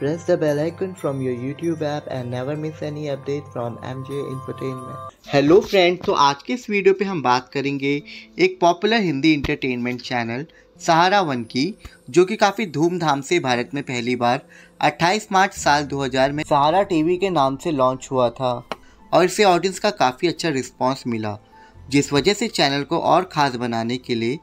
Press the bell icon from your YouTube app and never miss any update from MJ Infotainment. Hello friend तो आज के इस video पे हम बात करेंगे एक popular Hindi entertainment channel Sahara one की, जो कि काफ़ी धूमधाम से भारत में पहली बार 28 मार्च साल 2000 में सहारा टीवी के नाम से लॉन्च हुआ था और इसे ऑडियंस का काफ़ी अच्छा रिस्पांस मिला, जिस वजह से चैनल को और ख़ास बनाने के लिए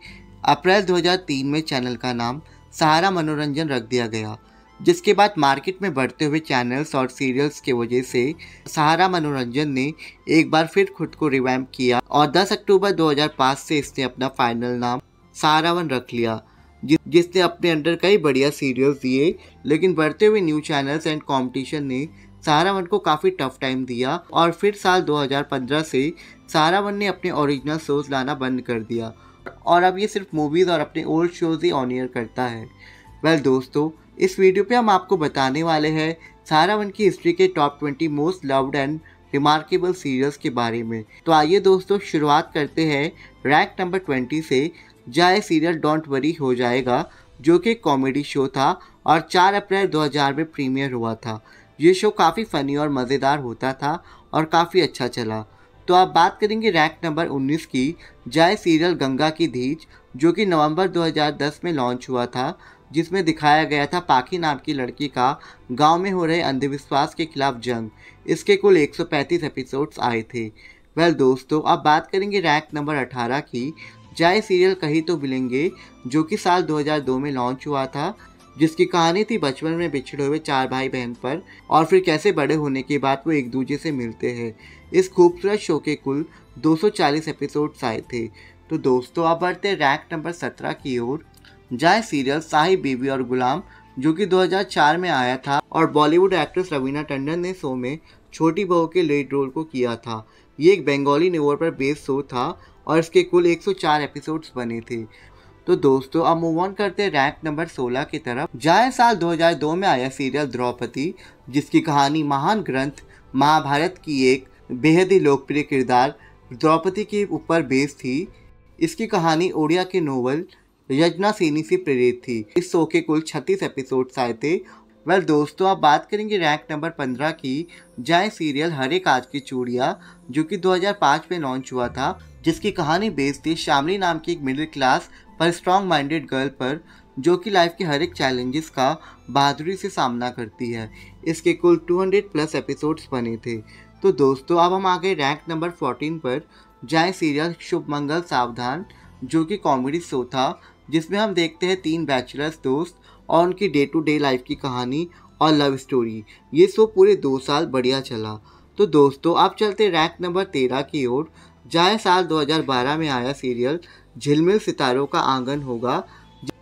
अप्रैल 2003 में चैनल का नाम सहारा मनोरंजन रख दिया गया जिसके बाद मार्केट में बढ़ते हुए चैनल्स और सीरियल्स के वजह से सहारा मनोरंजन ने एक बार फिर खुद को रिवैम्प किया और 10 अक्टूबर 2005 से इसने अपना फाइनल नाम सहारा वन रख लिया, जिस, जिसने अपने अंडर कई बढ़िया सीरियल्स दिए, लेकिन बढ़ते हुए न्यू चैनल्स एंड कंपटीशन ने सहारा वन को काफ़ी टफ टाइम दिया और फिर साल 2015 से सहारा वन ने अपने ओरिजिनल शोज़ लाना बंद कर दिया। और अब ये सिर्फ़ मूवीज़ और अपने ओल्ड शोज़ ही ऑन ईयर करता है। वेल दोस्तों इस वीडियो पे हम आपको बताने वाले हैं सारा वन की हिस्ट्री के top twenty most loved and remarkable serials के बारे में। तो आइए दोस्तों, शुरुआत करते हैं रैंक नंबर ट्वेंटी से जाए सीरियल डोंट वरी हो जाएगा, जो कि कॉमेडी शो था और 4 अप्रैल 2000 में प्रीमियर हुआ था। ये शो काफ़ी फ़नी और मज़ेदार होता था और काफ़ी अच्छा चला। तो आप बात करेंगे रैंक नंबर 19 की जाए सीरियल गंगा की धीज, जो कि नवंबर 2010 में लॉन्च हुआ था जिसमें दिखाया गया था पाखी नाम की लड़की का गाँव में हो रहे अंधविश्वास के खिलाफ जंग। इसके कुल 135 एपिसोड्स आए थे। वेल दोस्तों, अब बात करेंगे रैंक नंबर 18 की। जाए सीरियल कहीं तो मिलेंगे, जो कि साल 2002 में लॉन्च हुआ था, जिसकी कहानी थी बचपन में बिछड़े हुए चार भाई बहन पर, और फिर कैसे बड़े होने के बाद वो एक दूसरे से मिलते हैं। इस खूबसूरत शो के कुल 240 एपिसोड्स आए थे। तो दोस्तों, अब बढ़ते रैंक नंबर 17 की ओर। जाए सीरियल साहिब बीबी और गुलाम, जो कि 2004 में आया था और बॉलीवुड एक्ट्रेस रवीना टंडन ने शो में छोटी बहू के लीड रोल को किया था। ये एक बंगाली न्यूवर पर बेस्ड शो था और इसके कुल 104 एपिसोड्स बने थे। तो दोस्तों, अब मूव ऑन करते हैं रैंक नंबर 16 की तरफ़। जाए साल 2002 में आया सीरियल द्रौपदी, जिसकी कहानी महान ग्रंथ, महाभारत की एक बेहद ही लोकप्रिय किरदार द्रौपदी के ऊपर बेस थी। इसकी कहानी ओडिया के नोवेल यजना सेनी से प्रेरित थी। इस शो के कुल 36 एपिसोड्स आए थे। वेल दोस्तों आप बात करेंगे रैंक नंबर 15 की, जाए सीरियल हरे काज की चूड़िया, जो कि 2005 में लॉन्च हुआ था, जिसकी कहानी बेस्ड थी शामली नाम की एक मिडिल क्लास पर स्ट्रॉन्ग माइंडेड गर्ल पर, जो कि लाइफ के हर एक चैलेंजेस का बहादुरी से सामना करती है। इसके कुल 200 प्लस एपिसोड्स बने थे। तो दोस्तों, अब हम आ गए रैंक नंबर 14 पर। जाए सीरियल शुभ मंगल सावधान, जो कि कॉमेडी शो था जिसमें हम देखते हैं तीन बैचलर्स दोस्त और उनकी डे टू डे लाइफ की कहानी और लव स्टोरी ये शो पूरे दो साल बढ़िया चला। तो दोस्तों, अब चलते रैंक नंबर तेरह की ओर। जाए साल 2012 में आया सीरियल झिलमिल सितारों का आँगन होगा,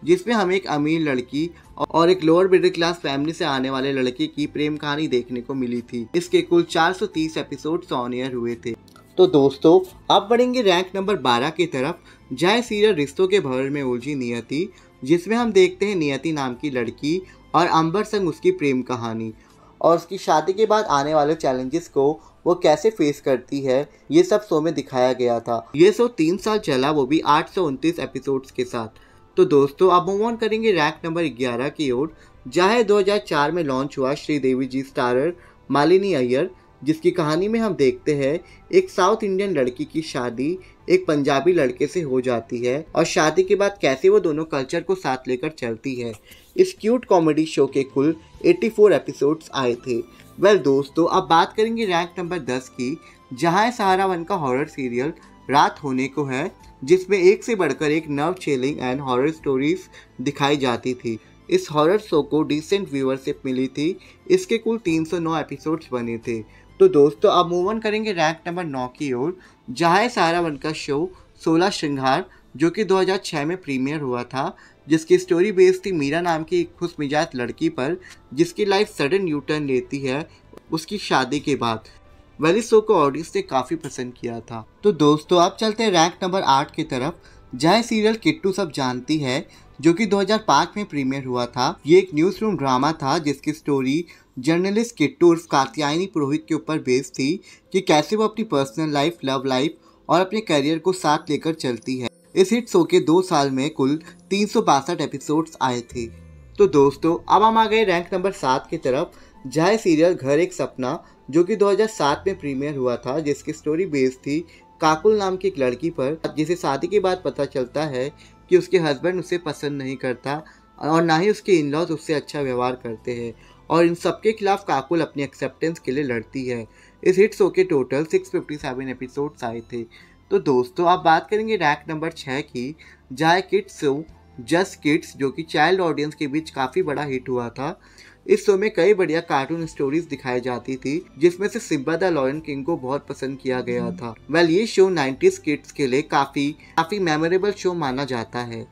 जिसमें हम एक अमीर लड़की और एक लोअर मिडिल क्लास फैमिली से आने वाले लड़के की प्रेम कहानी देखने को मिली थी। इसके कुल 430 एपिसोड ऑन एयर हुए थे। तो दोस्तों, अब बढ़ेंगे रैंक नंबर 12 की तरफ़। जय सीरियल रिश्तों के भवर में उलझी नियति, जिसमें हम देखते हैं नियति नाम की लड़की और अंबर संग उसकी प्रेम कहानी। और उसकी शादी के बाद आने वाले चैलेंजेस को वो कैसे फेस करती है, ये सब शो में दिखाया गया था। ये शो तीन साल चला, वो भी आठ सौ उनतीस एपिसोड्स के साथ। तो दोस्तों, अब मूव ऑन करेंगे रैंक नंबर ग्यारह की ओर, जहाँ 2004 में लॉन्च हुआ श्री देवी जी स्टारर मालिनी अय्यर जिसकी कहानी में हम देखते हैं एक साउथ इंडियन लड़की की शादी एक पंजाबी लड़के से हो जाती है और शादी के बाद कैसे वो दोनों कल्चर को साथ लेकर चलती है। इस क्यूट कॉमेडी शो के कुल 84 एपिसोड्स आए थे। वेल well, दोस्तों अब बात करेंगे रैंक नंबर 10 की जहाँ सहारा वन का हॉरर सीरियल रात होने को है जिसमें एक से बढ़कर एक nerve chilling and horror stories दिखाई जाती थी। इस हॉरर शो को डिसेंट व्यूअरशिप मिली थी। इसके कुल 309 एपिसोड्स बने थे। तो दोस्तों, अब मूव ऑन करेंगे रैंक नंबर नौ की ओर, जहाँ सारा वन का शो सोलह श्रृंगार, जो कि 2006 में प्रीमियर हुआ था, जिसकी स्टोरी बेस्ड थी मीरा नाम की एक खुश मिजाज लड़की पर, जिसकी लाइफ सडन यू टर्न लेती है उसकी शादी के बाद। वेल इस शो को ऑडियंस ने काफ़ी पसंद किया था। तो दोस्तों, अब चलते हैं रैंक नंबर आठ की तरफ़, जहाँ सीरियल किट्टू सब जानती है जो कि 2005 में प्रीमियर हुआ था। ये एक न्यूज़ रूम ड्रामा था जिसकी स्टोरी जर्नलिस्ट किट्टू उर्फ़ कात्यायनी पुरोहित के ऊपर बेस्ड थी कि कैसे वो अपनी पर्सनल लाइफ लव लाइफ और अपने करियर को साथ लेकर चलती है। इस हिट शो के दो साल में कुल तीन एपिसोड्स आए थे। तो दोस्तों, अब हम आ गए रैंक नंबर सात की तरफ़। जहाँ सीरियल घर एक सपना, जो कि 2007 में प्रीमियर हुआ था, जिसकी स्टोरी बेस्ड थी काकुल नाम की एक लड़की पर। जिसे शादी के बाद पता चलता है कि उसके हस्बैंड उसे पसंद नहीं करता और ना ही उसके इन लॉज उससे अच्छा व्यवहार करते हैं। और इन सबके खिलाफ काकुल अपनी एक्सेप्टेंस के लिए लड़ती है। इस हिट शो के टोटल 657 एपिसोड्स आए थे। तो दोस्तों, आप बात करेंगे रैक नंबर छः की जाय किट्स शो जस्ट किड्स जो कि चाइल्ड ऑडियंस के बीच काफ़ी बड़ा हिट हुआ था। इस शो में कई बढ़िया कार्टून स्टोरीज दिखाई जाती थी जिसमें से सिब्बा द लॉयन किंग को बहुत पसंद किया गया था। वेल ये शो 90s किड्स के लिए काफ़ी काफ़ी मेमोरेबल शो माना जाता है।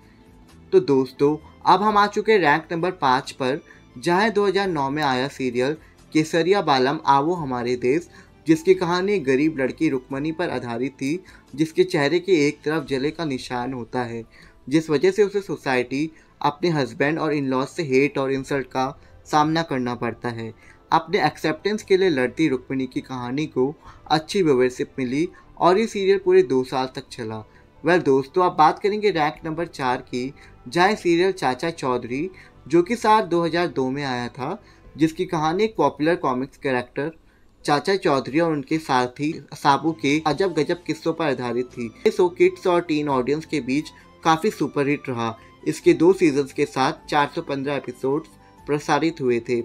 तो दोस्तों अब हम आ चुके रैंक नंबर पाँच पर जहाँ 2009 में आया सीरियल केसरिया बालम आवो हमारे देश जिसकी कहानी गरीब लड़की रुक्मणी पर आधारित थी जिसके चेहरे के एक तरफ़ जले का निशान होता है जिस वजह से उसे सोसाइटी अपने हस्बैंड और इन लॉज से हेट और इंसल्ट का सामना करना पड़ता है। अपने एक्सेप्टेंस के लिए लड़ती रुक्मिणी की कहानी को अच्छी व्यूवरशिप मिली और ये सीरियल पूरे दो साल तक चला। वेल दोस्तों आप बात करेंगे रैंक नंबर चार की, जहाँ सीरियल चाचा चौधरी, जो कि साल 2002 में आया था, जिसकी कहानी एक पॉपुलर कॉमिक्स कैरेक्टर चाचा चौधरी और उनके साथी साबू के अजब गजब किस्सों पर आधारित थी। ये शो किड्स और टीन ऑडियंस के बीच काफ़ी सुपरहिट रहा। इसके दो सीजन्स के साथ 415 एपिसोड्स प्रसारित हुए थे।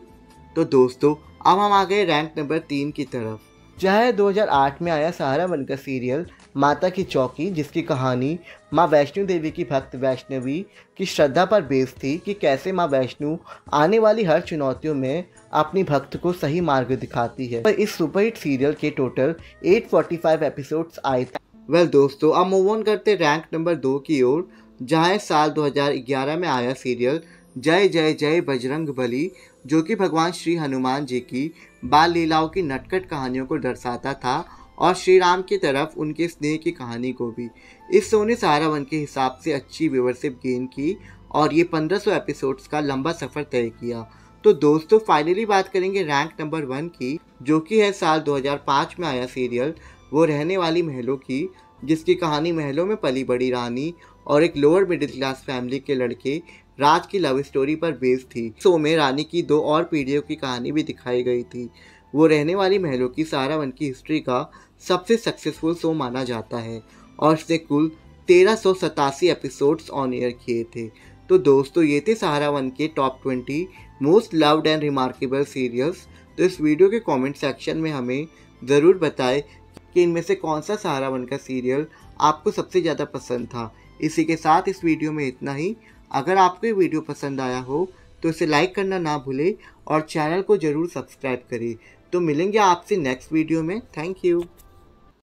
तो दोस्तों अब हम आ गए रैंक नंबर तीन की तरफ़। चाहे 2008 में आया सहारा बनकर सीरियल माता की चौकी जिसकी कहानी माँ वैष्णो देवी की भक्त वैष्णवी की श्रद्धा पर बेस थी कि कैसे माँ वैष्णो आने वाली हर चुनौतियों में अपनी भक्त को सही मार्ग दिखाती है। पर इस सुपरहिट सीरियल के टोटल 845 एपिसोड्स आए थे। वेल well, दोस्तों अब मूव ऑन करते रैंक नंबर दो की ओर जहाँ साल 2011 में आया सीरियल जय जय जय बजरंग बली, जो कि भगवान श्री हनुमान जी की बाल लीलाओं की नटकट कहानियों को दर्शाता था और श्री राम की तरफ़ उनके स्नेह की कहानी को भी। इस शो ने सहारा वन के हिसाब से अच्छी व्यूवरशिप गेन की और ये 1500 एपिसोड्स का लंबा सफ़र तय किया। तो दोस्तों फाइनली बात करेंगे रैंक नंबर वन की, जो कि है साल 2005 में आया सीरियल वो रहने वाली महलों की, जिसकी कहानी महलों में पली बड़ी रानी और एक लोअर मिडिल क्लास फैमिली के लड़के राज की लव स्टोरी पर बेस्ड थी। शो में रानी की दो और पीढ़ियों की कहानी भी दिखाई गई थी। वो रहने वाली महलों की सारा वन की हिस्ट्री का सबसे सक्सेसफुल शो माना जाता है और इसने कुल तेरह सौ सतासी एपिसोड्स ऑन एयर किए थे। तो दोस्तों, ये थे सहारा वन के top twenty most loved and remarkable serials तो इस वीडियो के कमेंट सेक्शन में हमें ज़रूर बताएँ कि इनमें से कौन सा सहारा वन का सीरियल आपको सबसे ज़्यादा पसंद था। इसी के साथ इस वीडियो में इतना ही। अगर आपको ये वीडियो पसंद आया हो तो इसे लाइक करना ना भूलें और चैनल को ज़रूर सब्सक्राइब करें। तो मिलेंगे आपसे नेक्स्ट वीडियो में। Thank you